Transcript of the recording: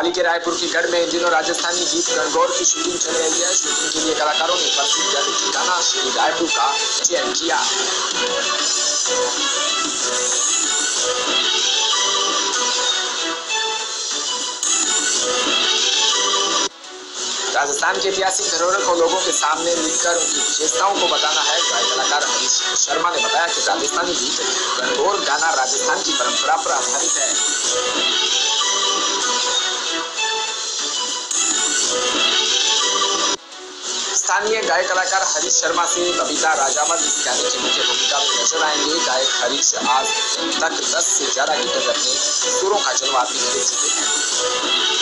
हाल ही के रायपुर के गढ़ में इन दिनों राजस्थानी गीत गणगौर की शूटिंग चल रही है। शूटिंग के लिए कलाकारों ने प्रसिद्ध गाना श्री रायपुर का चयन किया। राजस्थान के ऐतिहासिक धरोहर को लोगों के सामने लिखकर उनकी विशेषताओं को बताना है। गायक कलाकार हरीश शर्मा ने बताया कि राजस्थानी गीत गणगौर गाना राजस्थान की परंपरा पर आधारित है। स्थानीय गायक कलाकार हरीश शर्मा से बबीता राजावत इस गाने की मुख्य भूमिका में नज़र आएँगे। गायक हरीश आज तक 10 से ज़्यादा गीतों में अपने सुरों का जलवा भी दे चुके हैं।